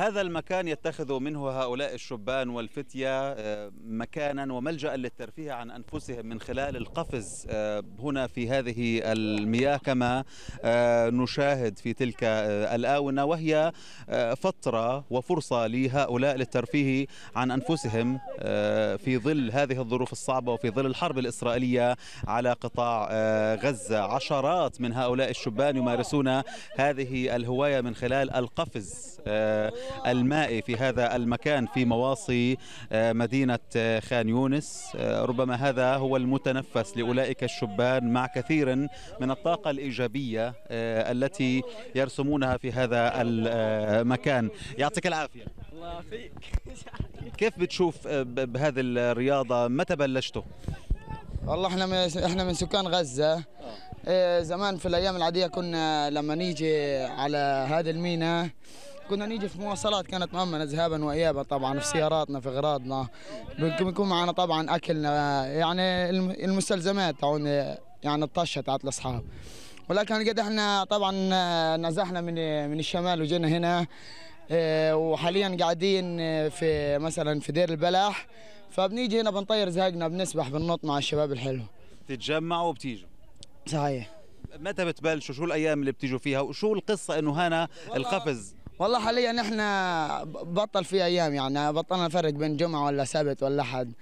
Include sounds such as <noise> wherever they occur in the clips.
هذا المكان يتخذ منه هؤلاء الشبان والفتية آه، مكانا وملجأ للترفيه عن أنفسهم من خلال القفز آه، هنا في هذه المياه كما آه، نشاهد في تلك الآونة وهي فترة وفرصة لهؤلاء للترفيه عن أنفسهم في ظل هذه الظروف الصعبة وفي ظل الحرب الإسرائيلية على قطاع غزة. عشرات من هؤلاء الشبان يمارسون هذه الهواية من خلال القفز المائي في هذا المكان في مواصي آه، مدينة آه، خان يونس. آه، ربما هذا هو المتنفس لأولئك الشبان مع كثير من الطاقة الإيجابية التي يرسمونها في هذا المكان يعطيك العافية. الله فيك <laughs> كيف بتشوف بهذه الرياضة؟ متى بلشته؟ والله إحنا من إحنا من سكان غزة. زمان في الأيام العادية كنا لما نيجي على هذه الميناء كنا نيجي في مواصلات كانت مؤمنه ذهابا وايابا طبعا في سياراتنا في اغراضنا بيكون معنا طبعا أكلنا يعني الم- المستلزمات تاعون يعني الطشة تاعت الاصحاب ولكن قد إحنا طبعا نزحنا من من الشمال وجينا هنا إيه، وحاليا قاعدين في مثلا في دير البلح فبنيجي هنا بنطير زهقنا بنسبح بننط مع الشباب الحلو. تتجمعوا وبتيجوا؟ صحيح. متى بتبلشوا؟ شو الأيام اللي بتيجوا فيها؟ وشو القصة إنه هنا القفز؟ والله حاليا إحنا بطل في أيام يعني بطلنا نفرق بين جمعة ولا سبت ولا أحد.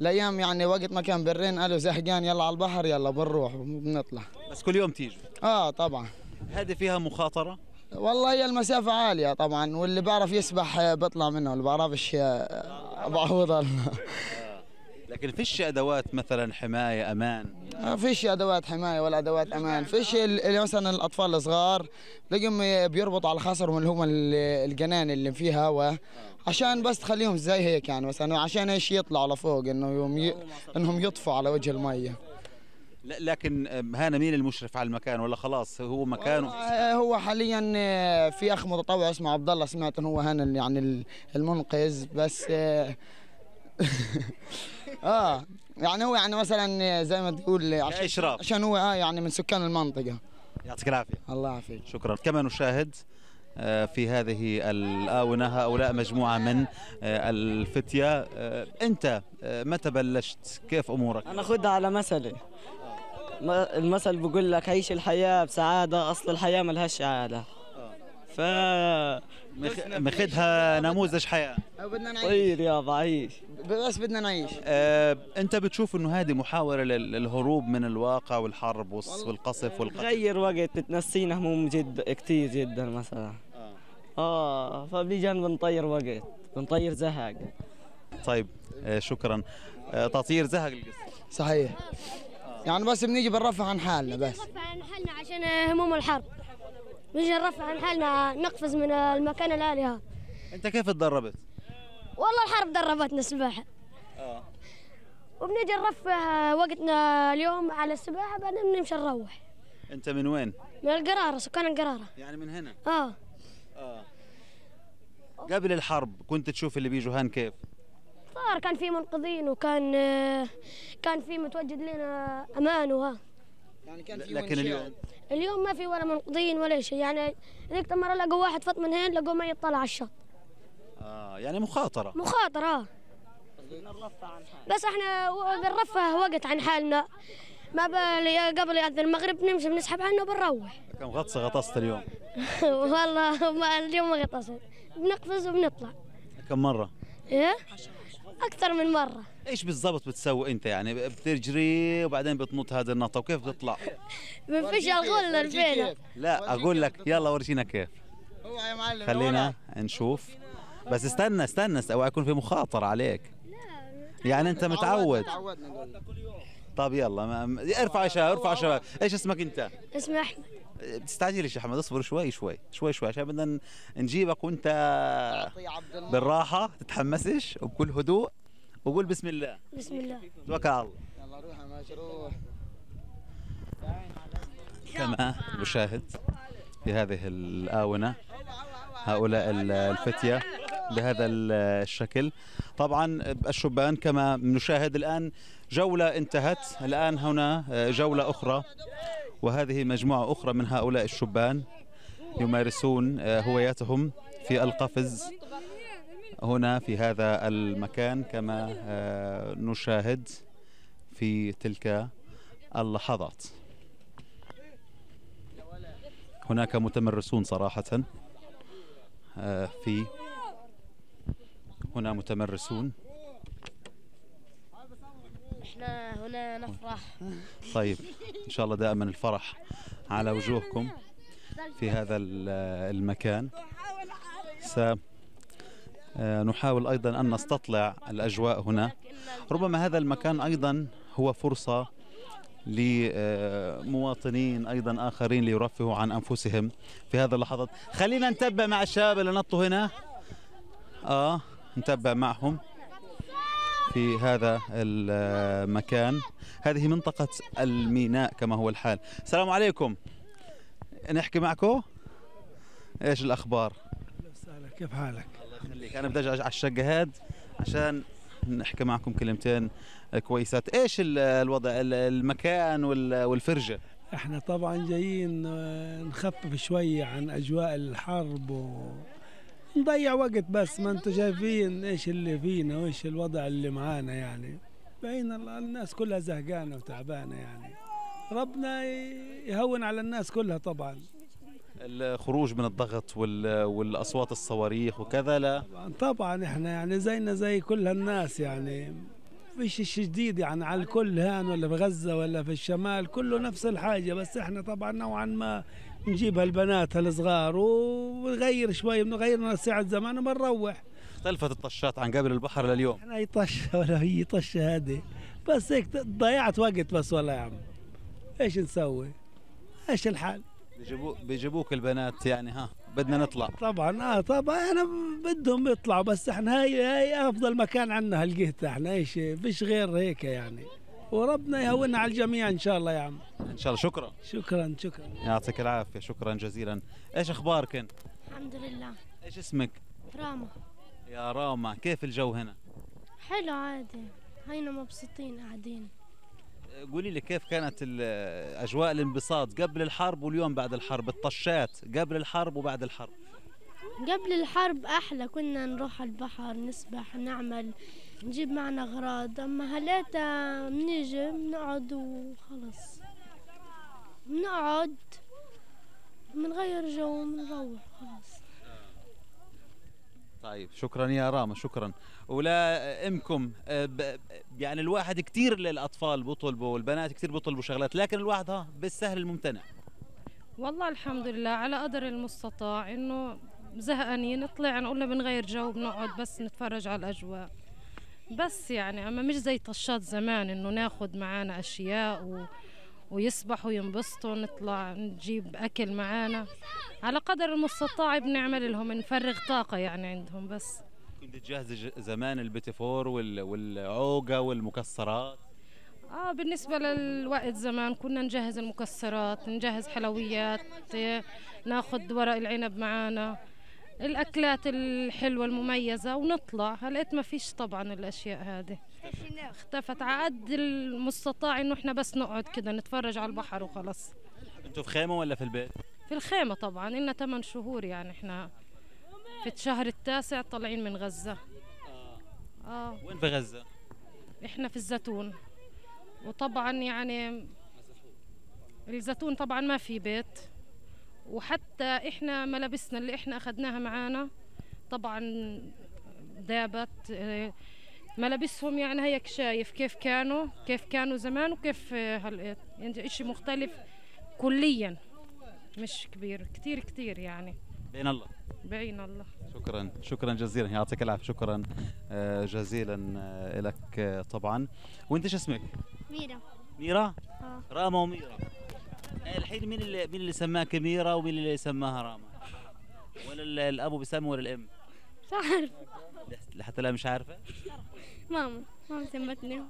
الأيام يعني وقت ما كان برين قالوا زهقان يلا على البحر يلا بنروح وبنطلع. بس كل يوم تيجوا آه طبعا. هذه فيها مخاطرة؟ والله هي المسافة عالية طبعا واللي بيعرف يسبح آه، بيطلع منه واللي بيعرفش آه، بعوض <laughs> لكن فيش أدوات مثلا حماية أمان؟ ما فيش أدوات حماية ولا أدوات أمان. فيش ال- اللي مثلا الأطفال الصغار تلاقيهم بيربطوا على خصرهم اللي هم ال- الجنان اللي فيه هواء عشان بس تخليهم زي هيك يعني مثلا عشان إيش يطلعوا لفوق إنه يوم ي... إنهم يطفوا على وجه المية. لا- لكن هانا مين المشرف على المكان ولا خلاص؟ هو مكانه. آه، هو حاليا آه، في أخ متطوع اسمه عبد الله سمعت إنه هو هنا اللي يعني ال- المنقذ بس آه, <laughs> آه يعني هو يعني مثلا زي ما تقول عشان إشراف. عشان هو آه يعني من سكان المنطقة. يعطيك العافية. الله يعافيك. شكرا. كما نشاهد آه، في هذه الآونة؟ هؤلاء مجموعة من آه، الفتية. آه، أنت متى بلشت؟ كيف أمورك؟ أنا خدها على مثلي. ما- المثل بقول لك عيش الحياة بسعادة أصل الحياة ملهاش سعادة ف مخ- مخدها نموذج حياة؟ بدنا نعيش. طير يابا عيش بس بدنا نعيش. آه، أنت بتشوف أنه هذه محاولة لل- للهروب من الواقع والحرب والقصف والقتل. غير وقت تنسينا هموم جد كتير جدا مثلا. آه. فبنيجي بنطير وقت. بنطير زهق. طيب آه، شكرا. آه، تطير زهق القصة. صحيح. يعني بس بنيجي بنرفع عن حالنا بس. نرفع عن حالنا عشان هموم الحرب. نجي نرفع عن حالنا نقفز من المكان العالي هذا. أنت كيف تدربت؟ والله الحرب دربتنا السباحة. وبنجي نرفع وقتنا اليوم على السباحة بعدين نمشي نروح. أنت من وين؟ من القرارة سكان القرارة. يعني من هنا؟ آه. آه. قبل الحرب كنت تشوف اللي بيجوا هان كيف؟ صار كان في منقذين وكان آه، كان في متوجد لنا أمان وها. يعني كان في لكن اليوم اليوم ما في ولا منقذين ولا شيء. يعني ذيك المرة لقوا واحد فط من هين لقوا ميت طلع على الشط. آه يعني مخاطرة. مخاطرة. آه. بس إحنا بنرفه وقت عن حالنا. ما بال قبل يأذن المغرب نمشي بنسحب عنه وبنروح. <laughs> كم غطسة غطست اليوم؟ والله ما اليوم ما غطست. بنقفز وبنطلع. كم مرة؟ إيه؟ أكثر من مرة. إيش بالضبط بتسوي أنت يعني؟ بتجري وبعدين بتنط هذه النطة وكيف بتطلع؟ بنفش الغل الفينا لا أقول لك يلا ورجينا كيف. هو يا معلم خلينا نشوف. بس استنى استنى است- اوعى يكون في مخاطرة عليك. يعني أنت متعود. طب يلا ما ارفع يا شباب ارفع يا شباب إيش اسمك أنت؟ اسمي أحمد. بتستعجلش يا أحمد اصبر شوي شوي شوي شوي عشان بدنا نجيبك وأنت بالراحة تتحمسش وبكل هدوء وقول بسم الله. بسم الله. توكل على الله. يلا روح يا مشروع كما نشاهد في هذه الآونة هؤلاء ال- الفتية. بهذا ال- الشكل. طبعا الشبان كما نشاهد الآن جولة انتهت. الآن هنا جولة أخرى وهذه مجموعة أخرى من هؤلاء الشبان يمارسون هواياتهم في القفز هنا في هذا المكان كما آه، نشاهد في تلك اللحظات. هناك متمرسون صراحة آه، في هنا متمرسون. إحنا هنا نفرح. طيب إن شاء الله دائما الفرح على وجوهكم في هذا ال- المكان. سنحاول أيضا أن نستطلع الأجواء هنا. ربما هذا المكان أيضا هو فرصة لمواطنين أيضا آخرين ليرفهوا عن أنفسهم في هذه اللحظات. خلينا نتبع مع الشباب اللي نطوا هنا. آه. نتبع معهم في هذا المكان. هذه منطقة الميناء كما هو الحال. السلام عليكم. نحكي معكم؟ إيش الأخبار؟ وسهلا. كيف حالك؟ الله يخليك. أنا بدي على الشقة هاد عشان نحكي معكم كلمتين كويسات. إيش ال- الوضع؟ ال- المكان وال- والفرجة؟ إحنا طبعا جايين آه، نخفف شوية عن أجواء الحرب ونضيع وقت بس ما أنتم شايفين إيش اللي فينا وإيش الوضع اللي معانا يعني. باين ال- الناس كلها زهقانة وتعبانة يعني. ربنا يهون على الناس كلها طبعا. الخروج من الضغط وال- والأصوات الصواريخ وكذا لا؟ طبعا طبعا إحنا يعني زينا زي كل الناس يعني. فيش شيء جديد يعني على الكل هان ولا في غزة ولا في الشمال كله نفس الحاجة. بس إحنا طبعا نوعا ما نجيب هالبنات هالصغار ونغير شوي بنغير ساعة زمان وبنروح. اختلفت الطشات عن قبل البحر لليوم. إحنا هي طشة ولا هي طشة هذه. بس هيك ضيعت وقت بس والله يا عم. إيش نسوي؟ إيش الحال؟ بيجيبو بيجيبوك البنات يعني ها بدنا نطلع. طبعا آه طبعا أنا بدهم يطلعوا بس إحنا هاي هاي أفضل مكان عندنا هالقيت إحنا إيش فيش غير هيك يعني. وربنا يهوننا على الجميع إن شاء الله يا عم. إن شاء الله. شكرا. شكرا شكرا. يعطيك العافية. شكرا جزيلا. إيش أخبارك انت الحمد لله. إيش اسمك؟ راما. يا راما كيف الجو هنا؟ حلو عادي. هينا مبسوطين قاعدين. قولي لي كيف كانت أجواء الانبساط قبل الحرب واليوم بعد الحرب؟ الطشات قبل الحرب وبعد الحرب. قبل الحرب أحلى كنا نروح البحر نسبح نعمل نجيب معنا أغراض. أما هلأتا بنيجي بنقعد وخلص. بنقعد بنغير جو بنروح خلاص طيب شكرا يا راما شكرا. ولا أمكم آه، يعني الواحد كثير الاطفال بطلبوا والبنات كثير بطلبوا شغلات لكن الواحد ها بالسهل الممتنع. والله الحمد لله على قدر المستطاع إنه زهقانين طلعنا قلنا بنغير جو بنقعد بس نتفرج على الأجواء. بس يعني أما مش زي طشات زمان إنه ناخد معانا أشياء و... ويسبحوا وينبسطوا نطلع نجيب أكل معانا. على قدر المستطاع بنعمل لهم نفرغ طاقة يعني عندهم بس. كنت تجهز ج- زمان البيتيفور وال- والعوقة والمكسرات؟ آه بالنسبة للوقت زمان كنا نجهز المكسرات نجهز حلويات ناخد ورق العنب معانا. الأكلات الحلوة المميزة ونطلع. هلقيت ما فيش طبعا الأشياء هذه. اختفت. على قد المستطاع إنه إحنا بس نقعد كده نتفرج على البحر وخلاص أنتوا في خيمة ولا في البيت؟ في الخيمة طبعا. إلنا 8 شهور يعني إحنا في الشهر التاسع طالعين من غزة. آه. وين في غزة؟ إحنا في الزيتون. وطبعا يعني الزيتون طبعا ما في بيت. وحتى إحنا ملابسنا اللي إحنا أخذناها معانا طبعا دابت آه، ملابسهم يعني هيك شايف كيف كانوا؟ كيف كانوا زمان؟ وكيف آه، هلقيت يعني إشي مختلف كليا. مش كبير كتير كتير يعني. بين الله. بعين الله. شكرا. شكرا جزيلا. يعطيك العافية. شكرا آه، جزيلا آه، لك آه، طبعا. وأنت شو اسمك؟ ميرا. ميرا؟ آه. راما وميرا. آه، الحين مين اللي مين اللي سماك ميرا ومين اللي سماها راما ولا ال- الأبو بسمي ولا الأم؟ مش عارف. لحتى لا مش عارفة. ماما ماما سمتني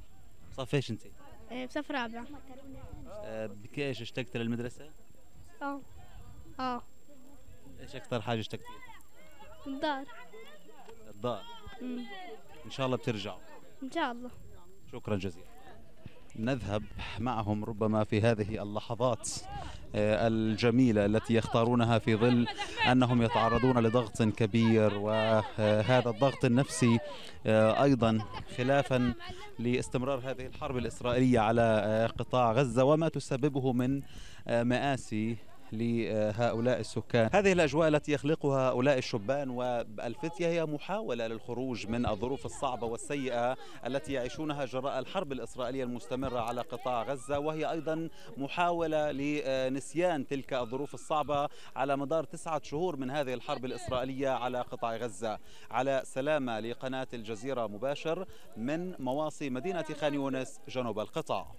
صف إيش انت؟ إيه، بصف رابع. آه، بكيش اشتقت للمدرسة؟ آه. آه. إيش أكثر حاجة اشتقتيها الدار. الدار. أمم. إن شاء الله بترجعوا إن شاء الله. شكرا جزيلا. نذهب معهم ربما في هذه اللحظات. الجميلة التي يختارونها في ظل أنهم يتعرضون لضغط كبير وهذا الضغط النفسي آه، أيضا خلافا لاستمرار هذه الحرب الإسرائيلية على آه، قطاع غزة وما تسببه من مآسي لهؤلاء السكان. هذه الأجواء التي يخلقها هؤلاء الشبان والفتية هي محاولة للخروج من الظروف الصعبة والسيئة التي يعيشونها جراء الحرب الإسرائيلية المستمرة على قطاع غزة وهي أيضا محاولة لنسيان تلك الظروف الصعبة على مدار تسعة شهور من هذه الحرب الإسرائيلية على قطاع غزة. على سلامة لقناة الجزيرة مباشر من مواصي مدينة خان يونس جنوب القطاع.